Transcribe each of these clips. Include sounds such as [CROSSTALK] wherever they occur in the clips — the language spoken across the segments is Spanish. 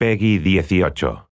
Peggy 18.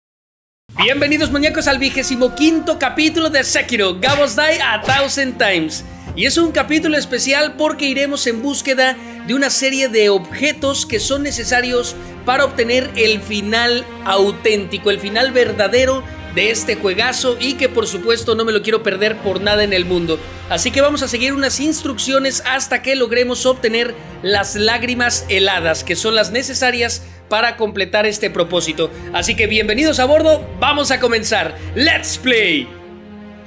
Bienvenidos muñecos al vigésimo quinto capítulo de Sekiro, Gabos Die a Thousand Times. Y es un capítulo especial porque iremos en búsqueda de una serie de objetos que son necesarios para obtener el final auténtico, el final verdadero de este juegazo y que por supuesto no me lo quiero perder por nada en el mundo. Así que vamos a seguir unas instrucciones hasta que logremos obtener las lágrimas heladas que son las necesarias para completar este propósito. Así que bienvenidos a bordo, vamos a comenzar. ¡Let's play!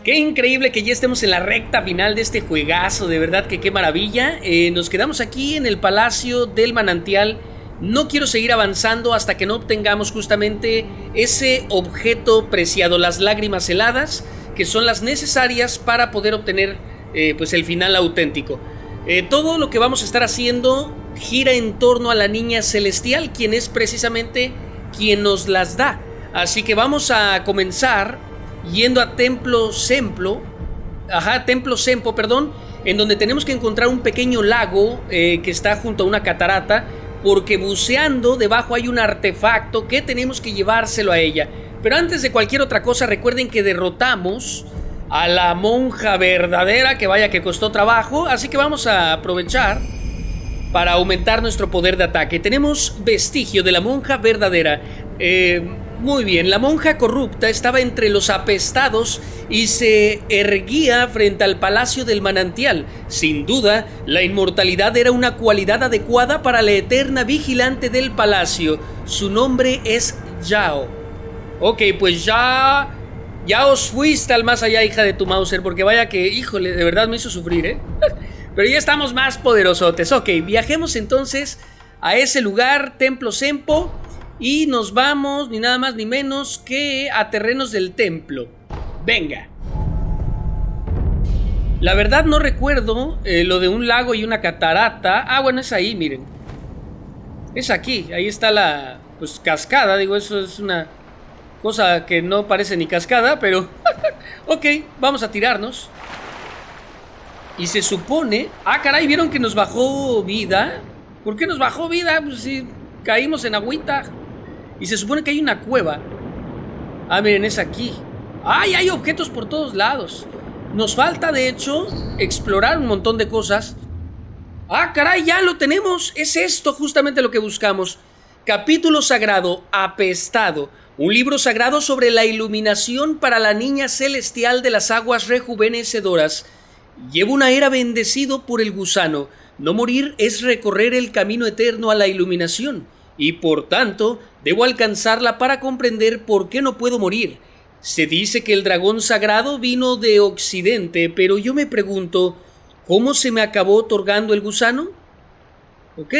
Qué increíble que ya estemos en la recta final de este juegazo, de verdad que qué maravilla. Eh, nos quedamos aquí en el Palacio del Manantial no quiero seguir avanzando hasta que no obtengamos justamente ese objeto preciado, las lágrimas heladas, que son las necesarias para poder obtener eh, pues el final auténtico. Eh, todo lo que vamos a estar haciendo gira en torno a la niña celestial, quien es precisamente quien nos las da. Así que vamos a comenzar yendo a Templo Semplo, ajá, Templo Sempo, perdón, en donde tenemos que encontrar un pequeño lago eh, que está junto a una catarata porque buceando debajo hay un artefacto que tenemos que llevárselo a ella. Pero antes de cualquier otra cosa, recuerden que derrotamos a la monja verdadera, que vaya que costó trabajo, así que vamos a aprovechar para aumentar nuestro poder de ataque. Tenemos vestigio de la monja verdadera. Eh, muy bien, la monja corrupta estaba entre los apestados y se erguía frente al palacio del manantial. Sin duda, la inmortalidad era una cualidad adecuada para la eterna vigilante del palacio. Su nombre es Yao. Ok, pues ya... Ya os fuiste al más allá, hija de tu Mauser, porque vaya que, híjole, de verdad me hizo sufrir, ¿eh? [LAUGHS] Pero ya estamos más poderosotes. Ok, viajemos entonces a ese lugar, Templo Sempo. Y nos vamos, ni nada más ni menos que a terrenos del templo. Venga. La verdad no recuerdo eh, lo de un lago y una catarata. Ah, bueno, es ahí, miren. Es aquí, ahí está la pues cascada, digo, eso es una cosa que no parece ni cascada, pero [LAUGHS] ok, vamos a tirarnos. Y se supone, ah, caray, vieron que nos bajó vida. ¿Por qué nos bajó vida? Pues si caímos en agüita. Y se supone que hay una cueva. Ah, miren, es aquí. ¡Ay, hay objetos por todos lados! Nos falta, de hecho, explorar un montón de cosas. ¡Ah, caray, ya lo tenemos! Es esto justamente lo que buscamos. Capítulo sagrado, apestado. Un libro sagrado sobre la iluminación para la niña celestial de las aguas rejuvenecedoras. Llevo una era bendecido por el gusano. No morir es recorrer el camino eterno a la iluminación y por tanto debo alcanzarla para comprender por qué no puedo morir. Se dice que el dragón sagrado vino de Occidente, pero yo me pregunto, ¿cómo se me acabó otorgando el gusano? Ok,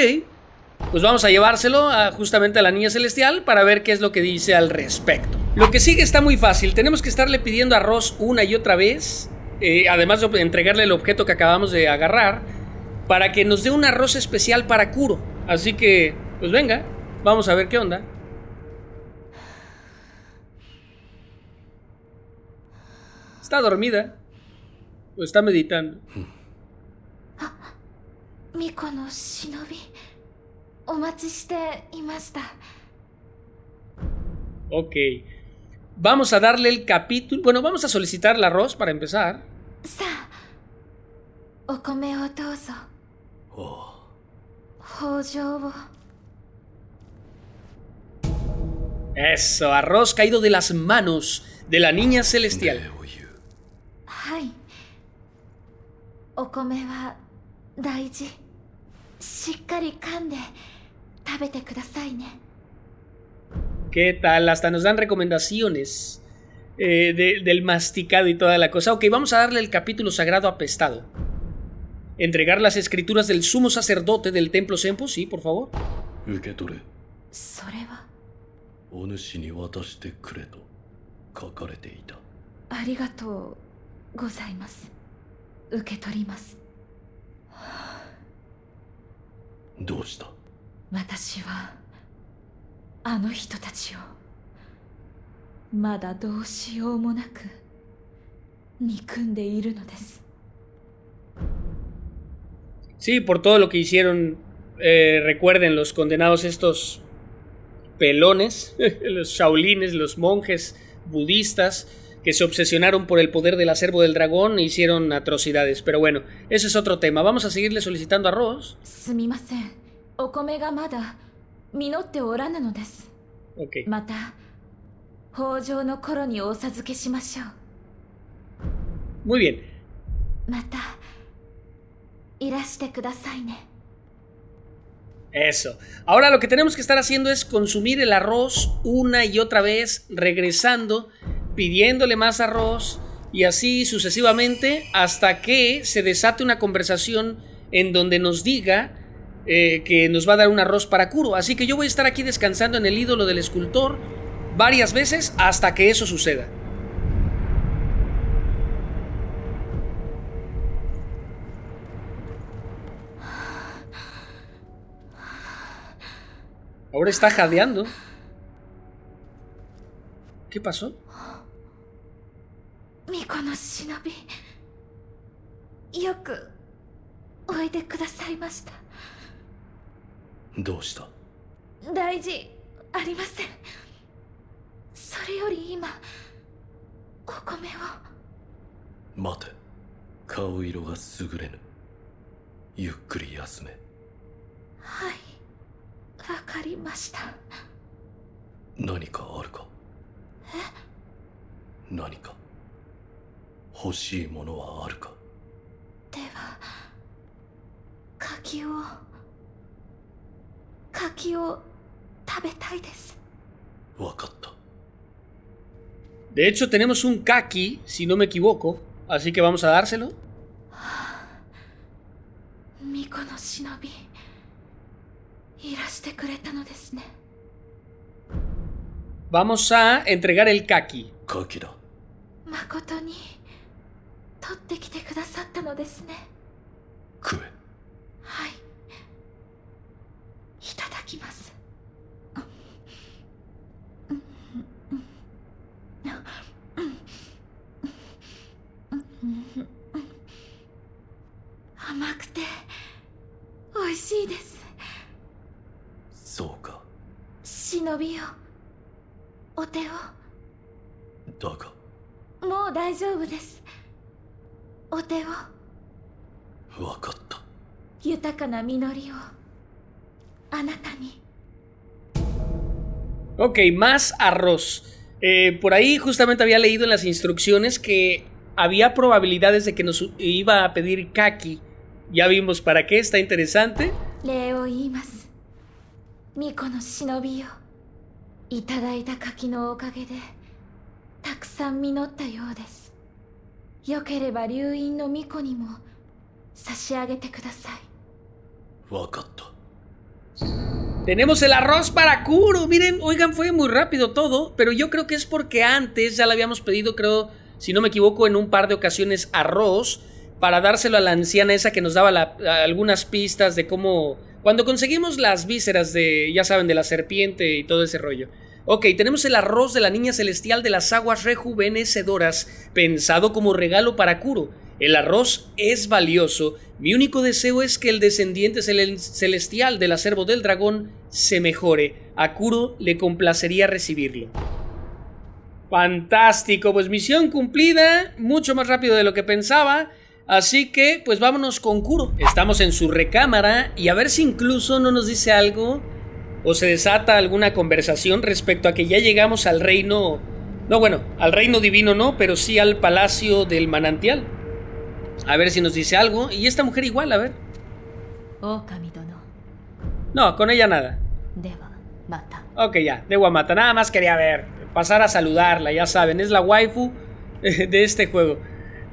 pues vamos a llevárselo a, justamente a la niña celestial para ver qué es lo que dice al respecto. Lo que sigue está muy fácil, tenemos que estarle pidiendo arroz una y otra vez, eh, además de entregarle el objeto que acabamos de agarrar, para que nos dé un arroz especial para Kuro. Así que pues venga, vamos a ver qué onda. Está dormida. O está meditando. Miko no shinobi. Ok. Vamos a darle el capítulo. Bueno, vamos a solicitar el arroz para empezar. Oh. Eso, arroz caído de las manos de la niña celestial. ¿Qué tal? Hasta nos dan recomendaciones eh, del masticado y toda la cosa. Ok, vamos a darle el capítulo sagrado apestado. Entregar las escrituras del sumo sacerdote del templo Sempo, sí, por favor. お主に渡してくれと書かれていた。ありがとうございます。受け取ります。どうした？私はあの人たちをまだどうしようもなく憎んでいるのです。Sí, por todo lo que hicieron, eh, recuerden los condenados estos pelones, [LAUGHS] los shaolines, los monjes budistas que se obsesionaron por el poder del acervo del dragón e hicieron atrocidades. Pero bueno, ese es otro tema. Vamos a seguirle solicitando arroz. Okay. Muy bien. Eso. Ahora lo que tenemos que estar haciendo es consumir el arroz una y otra vez, regresando, pidiéndole más arroz y así sucesivamente hasta que se desate una conversación en donde nos diga eh, que nos va a dar un arroz para Kuro. Así que yo voy a estar aquí descansando en el ídolo del escultor varias veces hasta que eso suceda. Ahora está jadeando. ¿Qué pasó? 巫女の忍びよくおいでくださいましたどうした大事ありませんそれより今お米を待て顔色が優れぬゆっくり休めはいわかりました何かあるか何か欲しいものはあるかでは柿を柿を食べたいですわかった De hecho, tenemos un kaki, si no me equivoco. Así que vamos a dárselo. 巫女の Vamos a entregar el kaki. カキだ誠に取ってきてくださった びよお手をだがもう大丈夫ですお手をわかった豊かな実りをあなたに Ok, más arroz. Eh, por ahí justamente había leído en las instrucciones que había probabilidades de que nos iba a pedir kaki. Ya vimos para qué, está interesante. 礼を言います巫女の忍びよ いただいた柿のおかげでたくさん実ったようですよければ流院の巫女にも差し上げてくださいわかった Tenemos el arroz para Kuro. Miren, oigan, fue muy rápido todo, pero yo creo que es porque antes ya le habíamos pedido, creo, si no me equivoco, en un par de ocasiones arroz para dárselo a la anciana esa que nos daba la- algunas pistas de cómo... cuando conseguimos las vísceras de, ya saben, de la serpiente y todo ese rollo. Ok, tenemos el arroz de la niña celestial de las aguas rejuvenecedoras, pensado como regalo para Kuro. El arroz es valioso. Mi único deseo es que el descendiente cele- celestial del acervo del dragón se mejore. A Kuro le complacería recibirlo. Fantástico, pues misión cumplida, mucho más rápido de lo que pensaba. Así que, pues vámonos con Kuro. Estamos en su recámara y a ver si incluso no nos dice algo o se desata alguna conversación respecto a que ya llegamos al reino. No, bueno, al reino divino no, pero sí al palacio del manantial. A ver si nos dice algo. Y esta mujer igual, a ver. No, con ella nada. Ok, ya, de Wamata. Nada más quería ver, pasar a saludarla, ya saben, es la waifu [LAUGHS] de este juego.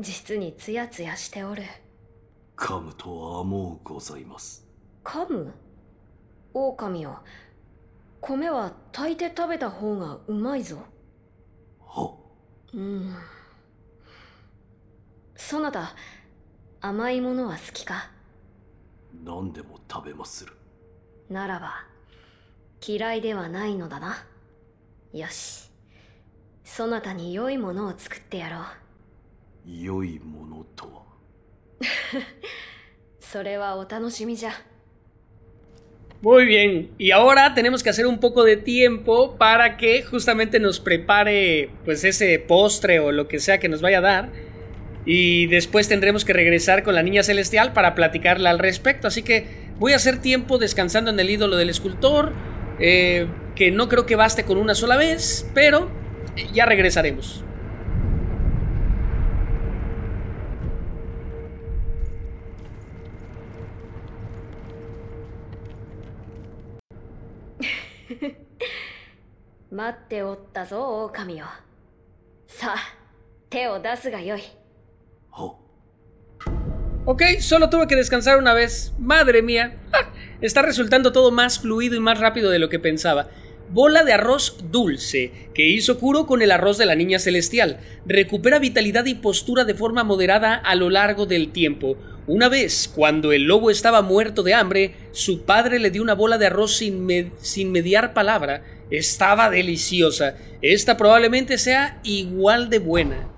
実にツヤツヤしておる。噛むとはもうございます。噛む？狼よ。米は炊いて食べた方がうまいぞ。は？うん。そなた甘いものは好きか？何でも食べまする。ならば嫌いではないのだな。よし。そなたに良いものを作ってやろう 良いものとは[LAUGHS] それはお楽しみじゃ Muy bien, y ahora tenemos que hacer un poco de tiempo para que justamente nos prepare pues ese postre o lo que sea que nos vaya a dar. Y después tendremos que regresar con la niña celestial para platicarle al respecto. Así que voy a hacer tiempo descansando en el ídolo del escultor, eh, que no creo que baste con una sola vez, pero ya regresaremos. [LAUGHS] 待っておったぞ狼よさあ手を出すがよいは Ok, solo tuve que descansar una vez. Madre mía. ¡Ah! Está resultando todo más fluido y más rápido de lo que pensaba. Bola de arroz dulce, que hizo Kuro con el arroz de la niña celestial. Recupera vitalidad y postura de forma moderada a lo largo del tiempo. Una vez, cuando el lobo estaba muerto de hambre, su padre le dio una bola de arroz sin, mediar palabra. Estaba deliciosa. Esta probablemente sea igual de buena.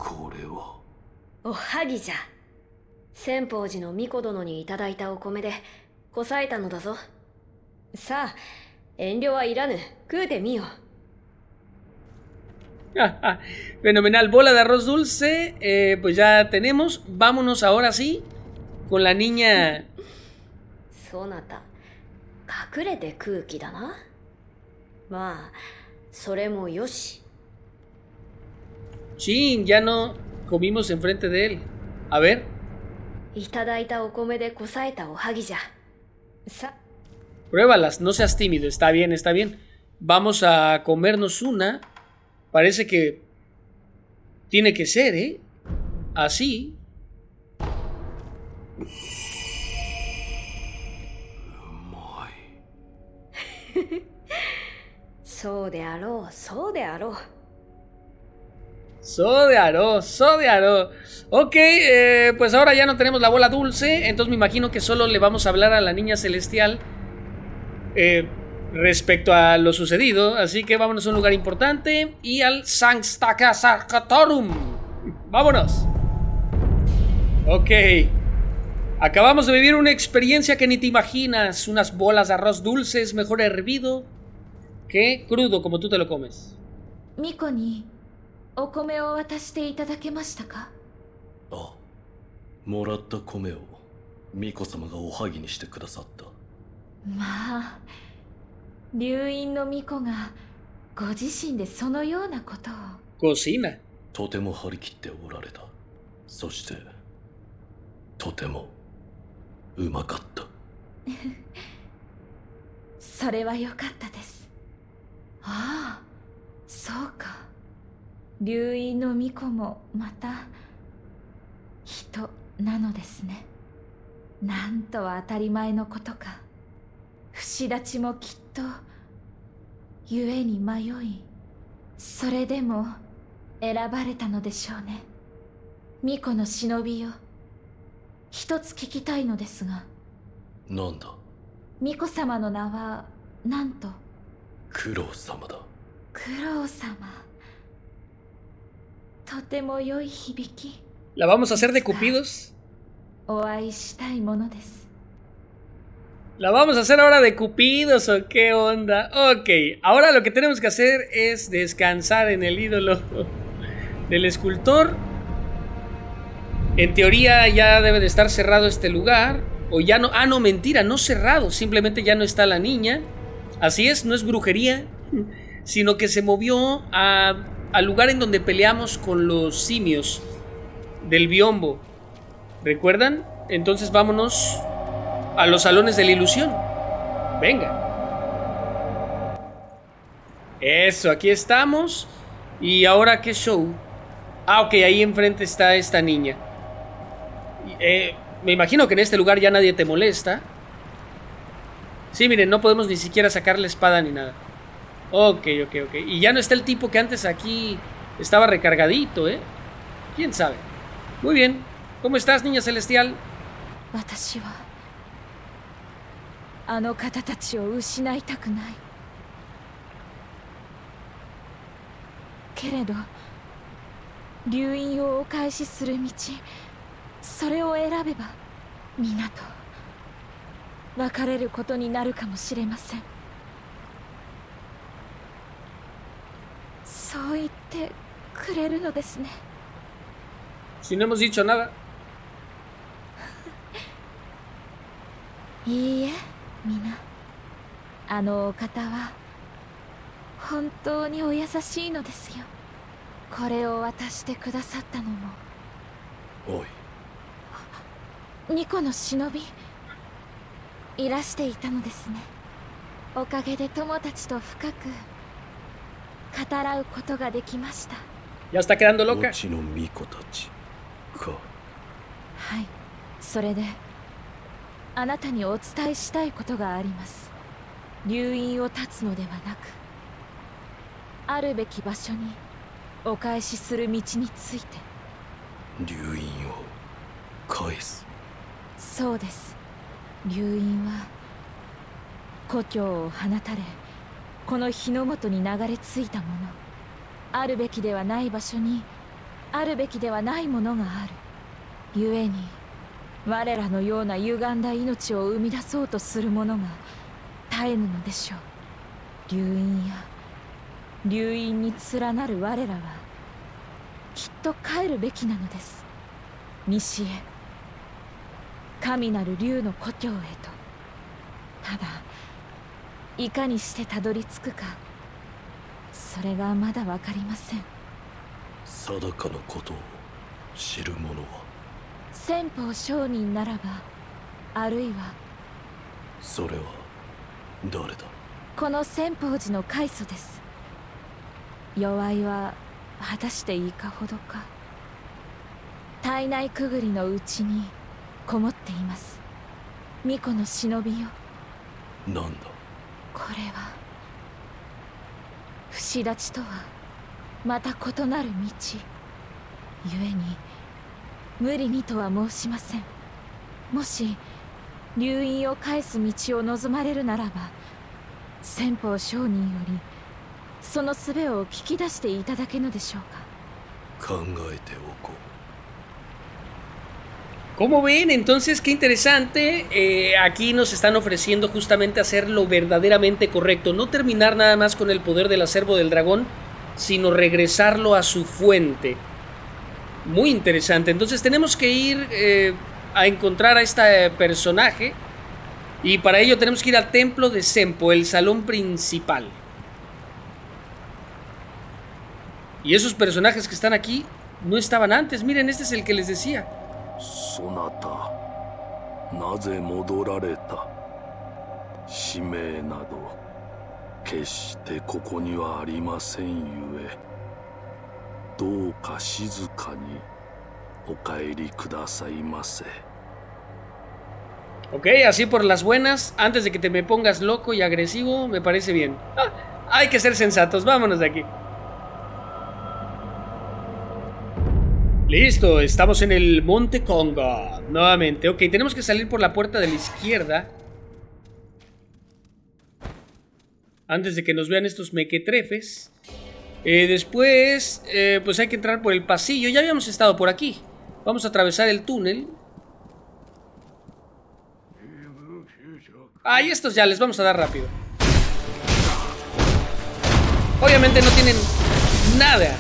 [LAUGHS] Fenomenal, bola de arroz dulce, eh, pues ya tenemos. Vámonos ahora sí con la niña. そなた隠れて空気だなまあそれもよし Chin, ya no comimos enfrente de él. A ver. いただいたお米でこさえたおはぎじゃさ Pruébalas, no seas tímido. Está bien, está bien. Vamos a comernos una. Parece que. Tiene que ser, ¿eh? Así. うまいそうであろうそうであろう So de aro, so de aro. Ok, eh, pues ahora ya no tenemos la bola dulce. Entonces me imagino que solo le vamos a hablar a la niña celestial. eh, respecto a lo sucedido. Así que vámonos a un lugar importante. Y al Sanctakasakatorum. Vámonos. Ok. Acabamos de vivir una experiencia que ni te imaginas. Unas bolas de arroz dulces, mejor hervido que crudo, como tú te lo comes. 巫女にお米を渡していただけましたかあもらった米を巫女様がおはぎにしてくださったまあ流院の巫女がご自身でそのようなことを Cocina. とても張り切っておられたそしてとても うまかった。[LAUGHS] それはよかったです。ああそうか。流院の巫女もまた人なのですね。なんと当たり前のことか。不死立ちもきっと故に迷いそれでも選ばれたのでしょうね。巫女の忍びよ。一つ聞きたいのですがなんだ巫女様の名はなんと苦労様だ九郎様とても良い響き ¿La vamos a hacer de cupidos? お会いしたいものです ¿La vamos a hacer ahora de cupidos o qué onda? Ok, ahora lo que tenemos que hacer es descansar en el ídolo del escultor. En teoría ya debe de estar cerrado este lugar. O ya no... Ah, no, mentira, no cerrado. Simplemente ya no está la niña. Así es, no es brujería. Sino que se movió a- al lugar en donde peleamos con los simios del biombo. ¿Recuerdan? Entonces vámonos a los salones de la ilusión. Venga. Eso, aquí estamos. ¿Y ahora qué show? Ah, ok, ahí enfrente está esta niña. Eh, me imagino que en este lugar ya nadie te molesta. お Sí, miren, no podemos ni siquiera sacar la espada ni nada. Ok, ok, ok. Y ya no está el tipo que antes aquí estaba recargadito, ¿eh? ¿Quién sabe? Muy bien. ¿Cómo estás, niña celestial? それを選べば皆と別れることになるかもしれません。そう言ってくれるのですね。Si no hemos dicho nada. いいえ皆。あのお方は本当にお優しいのですよ。これを渡してくださったのも。おいニコの忍びいらしていたのですね。おかげで友たちと深く語らうことができました。Ya está quedando の巫女たちか。はい。それであなたにお伝えしたいことがあります。留飲を断つのではなくあるべき場所にお返しする道について。留飲を返すそうです。留飲は故郷を放たれこの日の元に流れ着いたもの。あるべきではない場所にあるべきではないものがある。故に我らのような歪んだ命を生み出そうとする者が絶えぬのでしょう。留飲や留飲に連なる我らはきっと帰るべきなのです。西へ。神なる竜の故郷へと。ただいかにしてたどり着くか。それがまだ分かりません。定かのことを知る者は。先方商人ならばあるいはそれは誰だ？この先方寺の開祖です。弱いは果たしていかほどか。体内くぐりのうちにこもっています。巫女の忍びよ。なんだ？これは不死立ちとはまた異なる道。故に無理にとは申しません。もし留飲を返す道を望まれるならば先方商人よりその術を聞き出していただけぬでしょうか。考えておこう Como ven, entonces qué interesante. eh, aquí nos están ofreciendo justamente hacer lo verdaderamente correcto. No terminar nada más con el poder del acervo del dragón, sino regresarlo a su fuente. Muy interesante. Entonces tenemos que ir eh, a encontrar a este personaje. Y para ello tenemos que ir al templo de Sempo, el salón principal. Y esos personajes que están aquí no estaban antes. Miren, este es el que les decía. そなたなぜ戻られた使命など決してここにはありませんゆえどうか静かにお帰りくださいませ Ok, así por las buenas, antes de que te me pongas loco y agresivo, me parece bien. Ah, hay que ser sensatos, vámonos de aquí. Listo, estamos en el Monte Congo. Nuevamente, ok, tenemos que salir por la puerta de la izquierda. Antes de que nos vean estos mequetrefes. Eh, después, eh, pues hay que entrar por el pasillo. Ya habíamos estado por aquí. Vamos a atravesar el túnel. Ah, estos ya les vamos a dar rápido. Obviamente no tienen nada.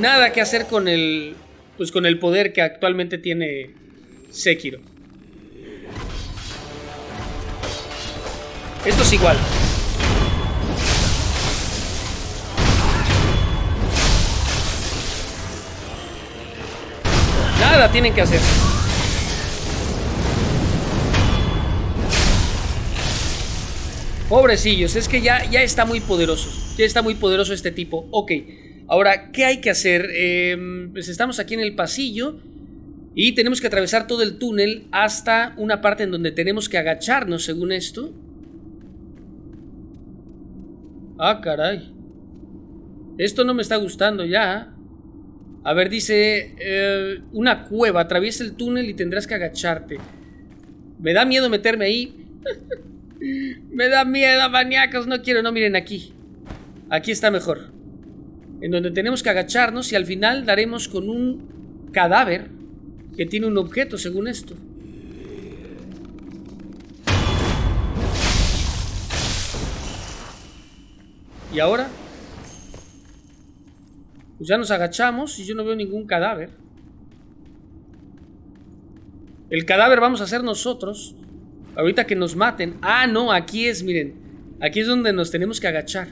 Nada que hacer con el. Pues con el poder que actualmente tiene Sekiro. Esto es igual. Nada tienen que hacer. Pobrecillos, es que ya, ya está muy poderoso. Ya está muy poderoso este tipo. Ok, ahora, ¿qué hay que hacer? Eh, pues estamos aquí en el pasillo. Y tenemos que atravesar todo el túnel hasta una parte en donde tenemos que agacharnos, según esto. Ah, caray. Esto no me está gustando ya. A ver, dice... eh, una cueva. Atraviesa el túnel y tendrás que agacharte. Me da miedo meterme ahí. [LAUGHS] me da miedo, maníacos. No quiero, no miren aquí. Aquí está mejor. En donde tenemos que agacharnos y al final daremos con un cadáver que tiene un objeto, según esto. ¿Y ahora? Pues ya nos agachamos y yo no veo ningún cadáver. El cadáver vamos a ser nosotros. Ahorita que nos maten. Ah, no, aquí es, miren. Aquí es donde nos tenemos que agachar.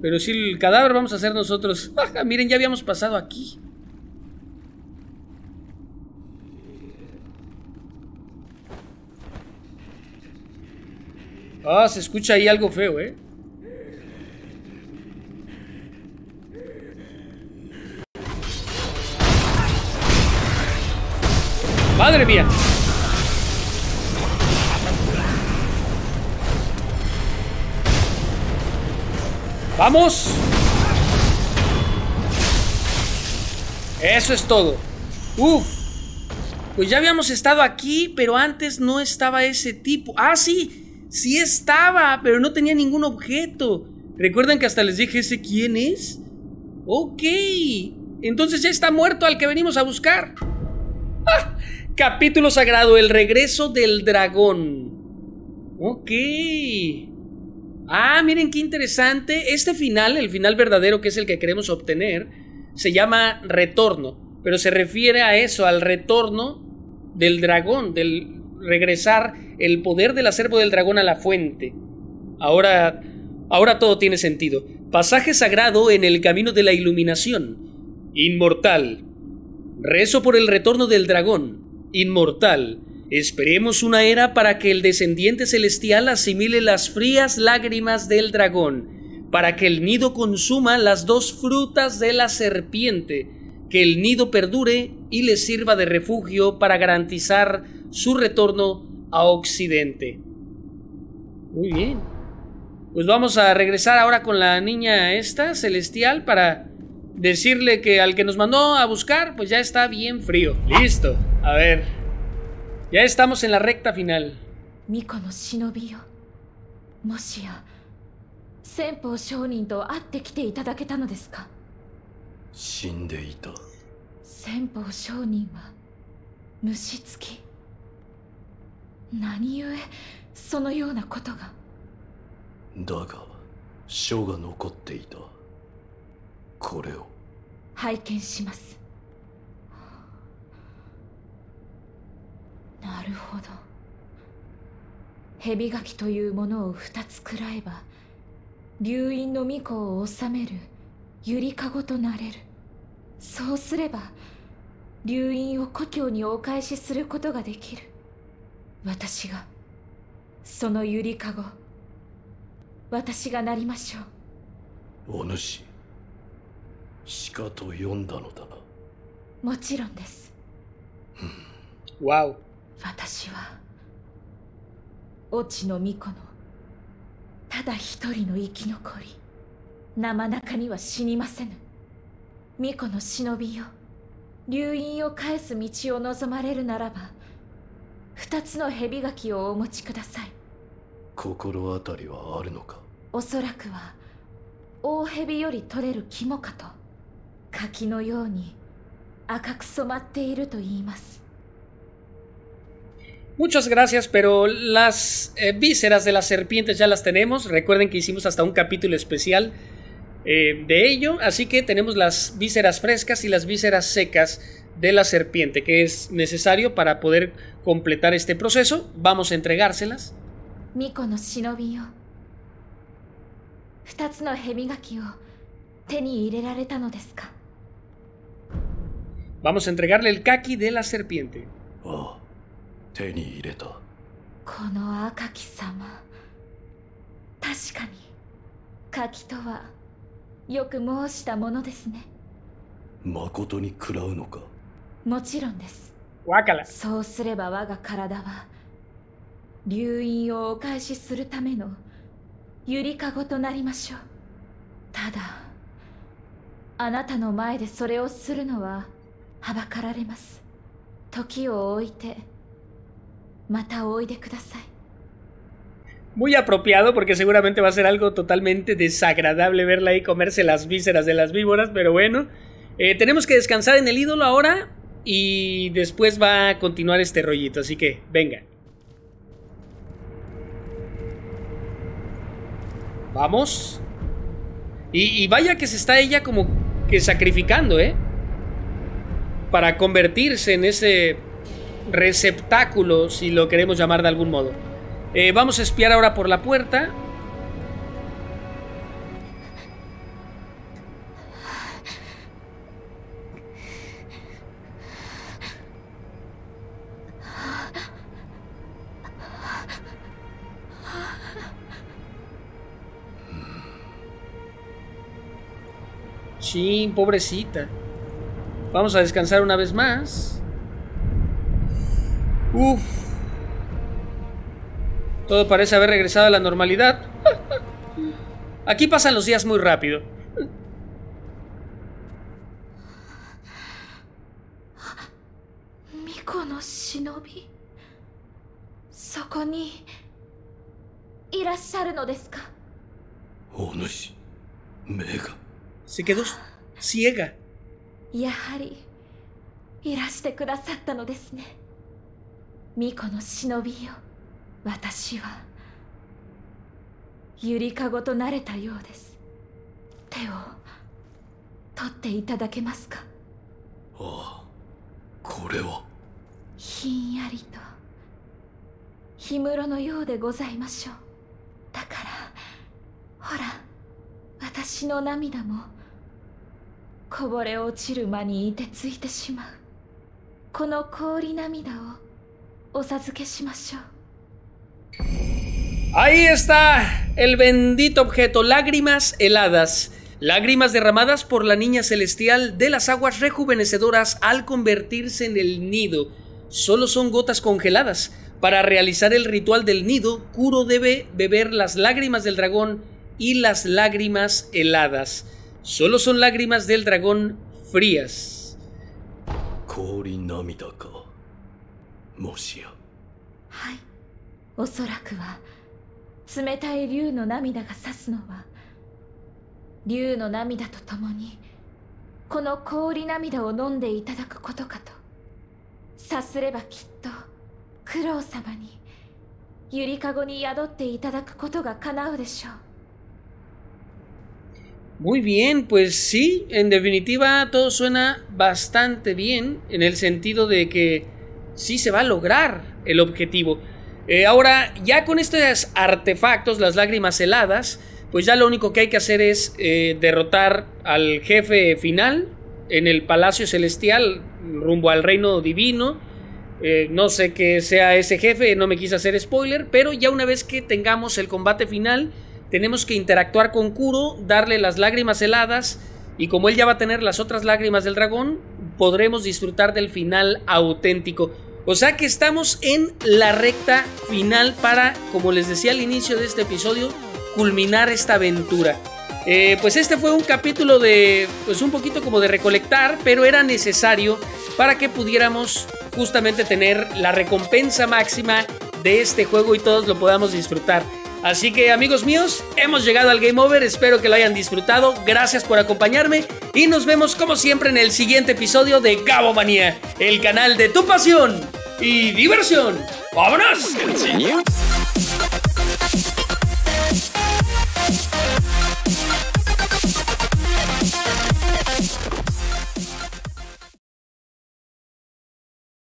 Pero si el cadáver vamos a ser nosotros. Ajá, miren, ya habíamos pasado aquí. Ah, se escucha ahí algo feo, ¿eh? Madre mía. Vamos. Eso es todo. Uf. Pues ya habíamos estado aquí, pero antes no estaba ese tipo. Ah, sí. Sí estaba, pero no tenía ningún objeto. ¿Recuerdan que hasta les dije ese quién es? Ok. Entonces ya está muerto al que venimos a buscar. ¡Ah! Capítulo sagrado, el regreso del dragón. Ok. Ah, miren qué interesante. Este final, el final verdadero que es el que queremos obtener, se llama retorno, pero se refiere a eso, al retorno del dragón, del regresar el poder del acervo del dragón a la fuente. Ahora, ahora todo tiene sentido. Pasaje sagrado en el camino de la iluminación. Inmortal. Rezo por el retorno del dragón. Inmortal. Esperemos una era para que el descendiente celestial asimile las frías lágrimas del dragón, para que el nido consuma las dos frutas de la serpiente, que el nido perdure y le sirva de refugio para garantizar su retorno a Occidente. Muy bien. Pues vamos a regresar ahora con la niña esta, celestial, para decirle que al que nos mandó a buscar, pues ya está bien frío. Listo. A ver. Ya estamos en la recta final. 巫女の忍びよもしや先方商人と会ってきていただけたのですか死んでいた先方商人は虫付き何故そのようなことがだが書が残っていたこれを拝見しますなるほど。蛇垣というものを二つ食らえば流院の巫女を治めるゆりかごとなれる。そうすれば流院を故郷にお返しすることができる。私がそのゆりかご私がなりましょう。お主鹿と呼んだのだな。もちろんです。Wow. 私は越智の巫女のただ一人の生き残り生中には死にませぬ。巫女の忍びよ流院を返す道を望まれるならば二つの蛇垣をお持ちください。心当たりはあるのか？おそらくは大蛇より取れる肝かと柿のように赤く染まっていると言います Muchas gracias, pero las eh, vísceras de las serpientes ya las tenemos. Recuerden que hicimos hasta un capítulo especial eh, de ello, así que tenemos las vísceras frescas y las vísceras secas de la serpiente, que es necesario para poder completar este proceso. Vamos a entregárselas. 巫女の忍びよ二つの蛇垣を手に入れられたのですか Vamos a entregarle el kaki de la serpiente. ああ 手に入れた。この赤き様。確かに柿とはよく申したものですね。誠に食らうのか？もちろんです.そうすれば我が体は流飲をお返しするためのゆりかごとなりましょう。ただあなたの前でそれをするのははばかられます。時を置いて Muy apropiado porque seguramente va a ser algo totalmente desagradable verla ahí comerse las vísceras de las víboras, pero bueno. Eh, tenemos que descansar en el ídolo ahora y después va a continuar este rollito, así que venga. Vamos. Y, y vaya que se está ella como que sacrificando, ¿eh? Para convertirse en ese receptáculo, si lo queremos llamar de algún modo. Eh, vamos a espiar ahora por la puerta. Sí, pobrecita. Vamos a descansar una vez más. Uf. Todo parece haber regresado a la normalidad. [LAUGHS] Aquí pasan los días muy rápido. Miko no shinobi. ¿Soko ni irasharu no desu mega. Se quedó ciega. Yahari, irashite kudasatta no desu. 巫女の忍びよ。私はゆりかごとなれたようです。手を取っていただけますか？ああこれは。ひんやりと氷室のようでございましょう。だからほら私の涙もこぼれ落ちる間にいてついてしまう。この氷涙を Ahí está el bendito objeto, lágrimas heladas. Lágrimas derramadas por la niña celestial de las aguas rejuvenecedoras al convertirse en el nido. Solo son gotas congeladas. Para realizar el ritual del nido, Kuro debe beber las lágrimas del dragón y las lágrimas heladas. Solo son lágrimas del dragón frías. もしやはい。おそらくは冷たい竜の涙が指すのは竜の涙とともにこの氷涙を飲んでいただくことかとさすればきっと九郎様にゆりかごに宿っていただくことが叶うでしょう。Muy bien, pues sí, en definitiva todo suena bastante bien en el sentido de que sí se va a lograr el objetivo. Eh, ahora, ya con estos artefactos, las lágrimas heladas, pues ya lo único que hay que hacer es eh, derrotar al jefe final en el Palacio Celestial rumbo al Reino Divino. Eh, no sé qué sea ese jefe, no me quise hacer spoiler, pero ya una vez que tengamos el combate final, tenemos que interactuar con Kuro, darle las lágrimas heladas y como él ya va a tener las otras lágrimas del dragón, podremos disfrutar del final auténtico. O sea que estamos en la recta final para, como les decía al inicio de este episodio, culminar esta aventura. Eh, pues este fue un capítulo de, pues un poquito como de recolectar, pero era necesario para que pudiéramos justamente tener la recompensa máxima de este juego y todos lo podamos disfrutar. Así que amigos míos, hemos llegado al Game Over, espero que lo hayan disfrutado, gracias por acompañarme y nos vemos como siempre en el siguiente episodio de Gabo Manía, el canal de tu pasión y diversión. ¡Vámonos!